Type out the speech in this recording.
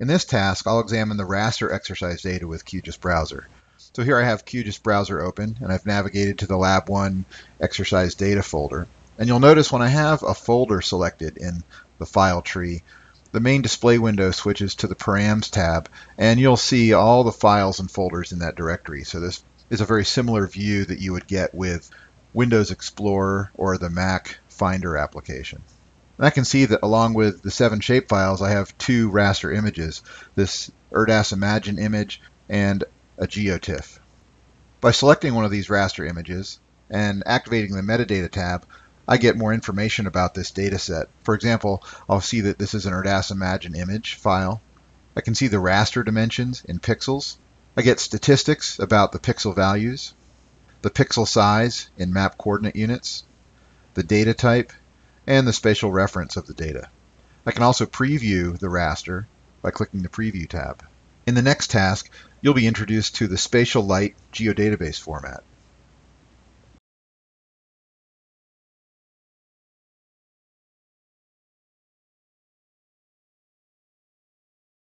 In this task, I'll examine the raster exercise data with QGIS Browser. So here I have QGIS Browser open, and I've navigated to the Lab 1 exercise data folder. And you'll notice when I have a folder selected in the file tree, the main display window switches to the Params tab, and you'll see all the files and folders in that directory. So this is a very similar view that you would get with Windows Explorer or the Mac Finder application. And I can see that along with the seven shapefiles, I have two raster images, this ERDAS Imagine image and a GeoTIFF. By selecting one of these raster images and activating the metadata tab, I get more information about this data set. For example, I'll see that this is an ERDAS Imagine image file. I can see the raster dimensions in pixels. I get statistics about the pixel values, the pixel size in map coordinate units, the data type, and the spatial reference of the data. I can also preview the raster by clicking the Preview tab. In the next task, you'll be introduced to the SpatiaLite geodatabase format.